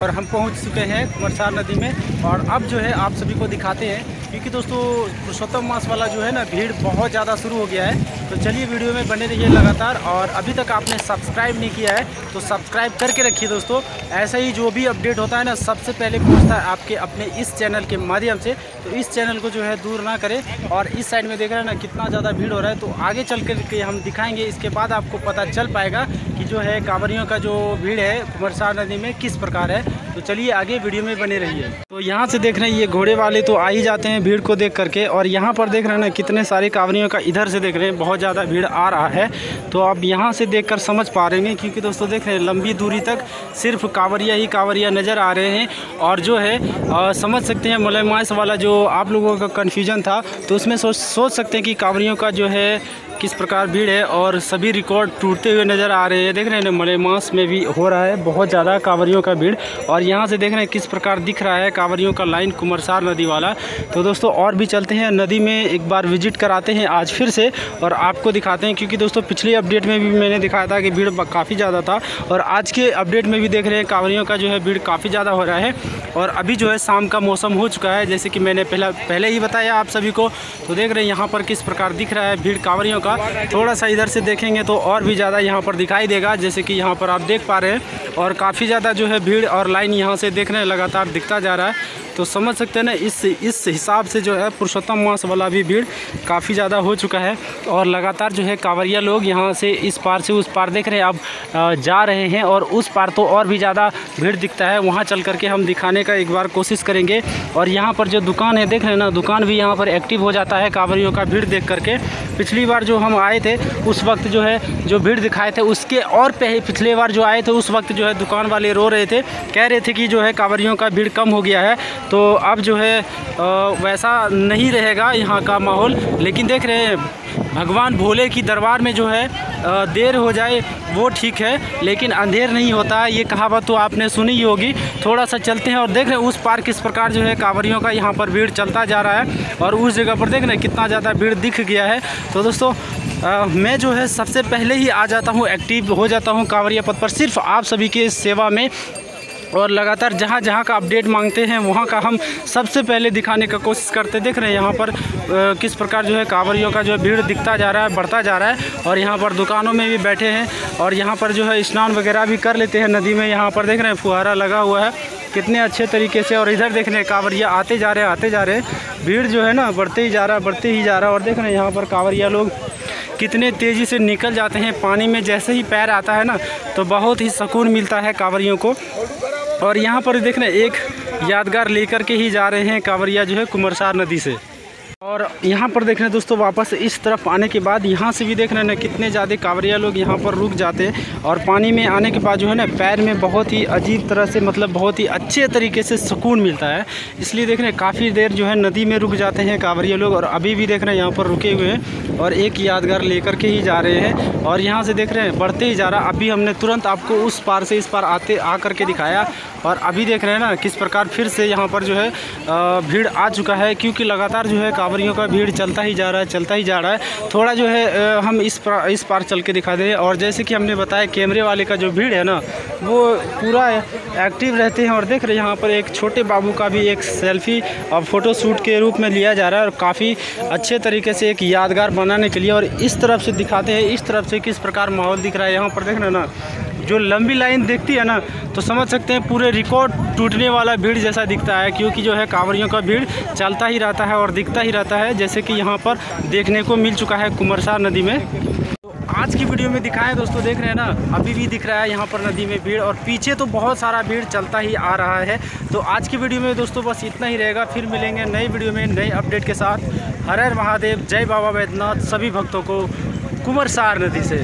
और हम पहुँच चुके हैं कुमरसार नदी में और अब जो है आप सभी को दिखाते हैं क्योंकि दोस्तों, पुरुषोत्तम मास वाला जो है ना, भीड़ बहुत ज़्यादा शुरू हो गया है। तो चलिए वीडियो में बने रहिए लगातार, और अभी तक आपने सब्सक्राइब नहीं किया है तो सब्सक्राइब करके रखिए दोस्तों। ऐसा ही जो भी अपडेट होता है ना, सबसे पहले पहुँचता है आपके अपने इस चैनल के माध्यम से। तो इस चैनल को जो है दूर ना करें, और इस साइड में देख रहे हैं ना, कितना ज़्यादा भीड़ हो रहा है। तो आगे चल के हम दिखाएँगे, इसके बाद आपको पता चल पाएगा कि जो है कांवरियों का जो भीड़ है कुमरसार नदी में किस प्रकार है। तो चलिए आगे वीडियो में बने रहिए। तो यहाँ से देख रहे हैं, ये घोड़े वाले तो आ ही जाते हैं भीड़ को देख करके, और यहाँ पर देख रहे हैं ना, कितने सारे कांवरियों का इधर से देख रहे हैं, बहुत ज़्यादा भीड़ आ रहा है। तो आप यहाँ से देख कर समझ पा रहे हैं, क्योंकि दोस्तों देख रहे हैं, लंबी दूरी तक सिर्फ़ कांवरिया ही कांवरिया नज़र आ रहे हैं, और जो है समझ सकते हैं मलयमास वाला जो आप लोगों का कन्फ्यूज़न था तो उसमें सोच सोच सकते हैं कि कांवरियों का जो है किस प्रकार भीड़ है और सभी रिकॉर्ड टूटते हुए नज़र आ रहे हैं। देख रहे हैं मलेमास में भी हो रहा है, बहुत ज़्यादा कांवरियों का भीड़। और यहाँ से देख रहे हैं किस प्रकार दिख रहा है कांवरियों का लाइन कुमरसार नदी वाला। तो दोस्तों, और भी चलते हैं, नदी में एक बार विज़िट कराते हैं आज फिर से। और आपको दिखाते हैं, क्योंकि दोस्तों, पिछले अपडेट में भी मैंने दिखाया था कि भीड़ काफ़ी ज़्यादा था। और आज के अपडेट में भी देख रहे हैं, कांवरियों का जो है भीड़ काफ़ी ज़्यादा हो रहा है। और अभी जो है शाम का मौसम हो चुका है, जैसे कि मैंने पहला पहले ही बताया आप सभी को। तो देख रहे हैं, यहाँ पर किस प्रकार दिख रहा है भीड़ कांवरियों का। थोड़ा सा इधर से देखेंगे तो और भी ज़्यादा यहाँ पर दिखाई देगा, जैसे कि यहाँ पर आप देख पा रहे हैं। और काफ़ी ज़्यादा जो है भीड़ और लाइन यहाँ से देख रहे हैं लगातार दिखता जा रहा है। तो समझ सकते हैं ना, इस इस हिसाब से जो है पुरुषोत्तम मास वाला भी भीड़ काफ़ी ज़्यादा हो चुका है। और लगातार जो है कांवरिया लोग यहाँ से इस पार से उस पार देख रहे हैं। अब जा रहे हैं और उस पार तो और भी ज़्यादा भीड़ दिखता है। वहाँ चल करके हम दिखाने का एक बार कोशिश करेंगे। और यहाँ पर जो दुकान है, देख रहे हैं ना, दुकान भी यहाँ पर एक्टिव हो जाता है कांवरियों का भीड़ देख करके। पिछली बार जो हम आए थे, उस वक्त जो है, जो भीड़ दिखाए थे, उसके और पिछले बार जो आए थे, उस वक्त जो है, दुकान वाले रो रहे थे, कह रहे थे कि जो है, कांवरियों का भीड़ कम हो गया है। तो अब जो है वैसा नहीं रहेगा यहाँ का माहौल, लेकिन देख रहे हैं भगवान भोले की दरबार में जो है देर हो जाए वो ठीक है लेकिन अंधेर नहीं होता है ये कहावत तो आपने सुनी ही होगी। थोड़ा सा चलते हैं और देख रहे हैं उस पार किस प्रकार जो है कांवरियों का यहाँ पर भीड़ चलता जा रहा है और उस जगह पर देख रहे हैं कितना ज़्यादा भीड़ दिख गया है। तो दोस्तों आ, मैं जो है सबसे पहले ही आ जाता हूँ एक्टिव हो जाता हूँ कांवरिया पथ पर। सिर्फ़ आप सभी के सेवा में और लगातार जहाँ जहाँ का अपडेट मांगते हैं, वहाँ का हम सबसे पहले दिखाने का कोशिश करते देख रहे हैं। यहाँ पर किस प्रकार जो है कांवरियों का जो है भीड़ दिखता जा रहा है, बढ़ता जा रहा है और यहाँ पर दुकानों में भी बैठे हैं और यहाँ पर जो है स्नान वगैरह भी कर लेते हैं। नदी में यहाँ पर देख रहे हैं फुहारा लगा हुआ है। कितने अच्छे तरीके से और इधर देख रहे हैं कांवरिया आते जा रहे हैं, आते जा रहे हैं। भीड़ जो है ना बढ़ते ही जा रहा है बढ़ते ही जा रहा है और देख रहे हैं यहाँ पर कांवरिया लोग कितने तेज़ी से निकल जाते हैं। पानी में जैसे ही पैर आता है ना तो बहुत ही सुकून मिलता है कांवरियों को। और यहाँ पर देखना, एक यादगार लेकर के ही जा रहे हैं कांवरिया जो है कुमरसार नदी से। और यहाँ पर देख रहे हैं दोस्तों, वापस इस तरफ़ आने के बाद यहाँ से भी देख रहे हैं ना, कितने ज़्यादा कांवरिया लोग यहाँ पर रुक जाते हैं। और पानी में आने के बाद जो है ना, पैर में बहुत ही अजीब तरह से मतलब बहुत ही अच्छे तरीके से सुकून मिलता है। इसलिए देख रहे हैं, काफ़ी देर जो है नदी में रुक जाते हैं कांवरिया लोग, और अभी भी देख रहे हैं यहाँ पर रुके हुए हैं और एक यादगार लेकर के ही जा रहे हैं। और यहाँ से देख रहे हैं, बढ़ते ही जा रहा अभी हमने तुरंत आपको उस पार से, इस पार आते आ करके दिखाया। और अभी देख रहे हैं ना, किस प्रकार फिर से यहाँ पर जो है भीड़ आ चुका है, क्योंकि लगातार जो है कांवरियों का भीड़ चलता ही जा रहा है, चलता ही जा रहा है। थोड़ा जो है हम इस पार इस पार चल के दिखा दें। और जैसे कि हमने बताया, कैमरे वाले का जो भीड़ है ना, वो पूरा एक्टिव रहते हैं और देख रहे हैं, यहाँ पर एक छोटे बाबू का भी एक सेल्फी और फ़ोटो शूट के रूप में लिया जा रहा है और काफ़ी अच्छे तरीके से एक यादगार बनाने के लिए और इस तरफ़ से दिखाते हैं, इस तरफ़ से किस प्रकार माहौल दिख रहा है, यहाँ पर देख रहे ना। जो लंबी लाइन देखती है ना तो समझ सकते हैं पूरे रिकॉर्ड टूटने वाला भीड़ जैसा दिखता है, क्योंकि जो है कांवरियों का भीड़ चलता ही रहता है और दिखता ही रहता है, जैसे कि यहाँ पर देखने को मिल चुका है कुमरसार नदी में। तो आज की वीडियो में दिखाएँ दोस्तों, देख रहे हैं ना, अभी भी दिख रहा है यहाँ पर नदी में भीड़, और पीछे तो बहुत सारा भीड़ चलता ही आ रहा है। तो आज की वीडियो में दोस्तों बस इतना ही रहेगा, फिर मिलेंगे नई वीडियो में नई अपडेट के साथ। हर हर महादेव, जय बाबा वैद्यनाथ सभी भक्तों को कुमरसार नदी से।